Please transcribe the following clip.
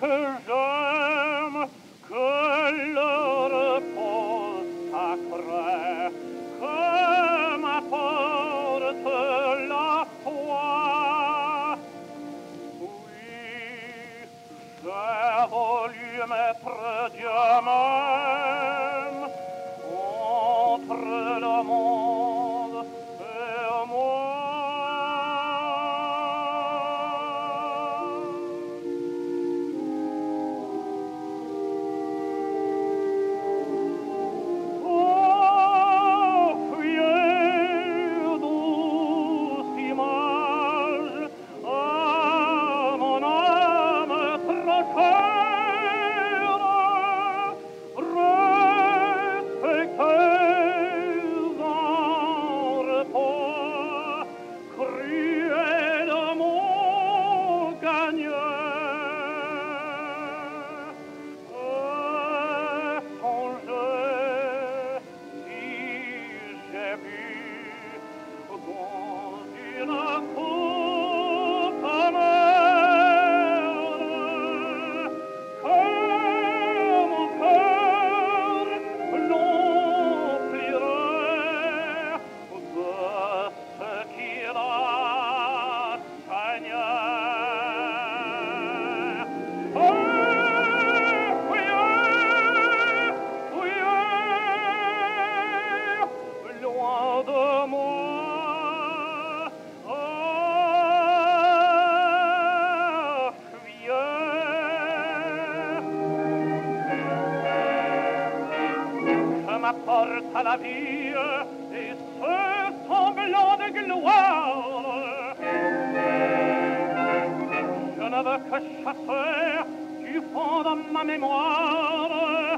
que j'aime, que le repos sacré, que m'apporte la foi. Oui, j'ai voulu me vie dans une m'apporte à la vie et ce semblant de gloire. Je ne veux que chasser du fond de ma mémoire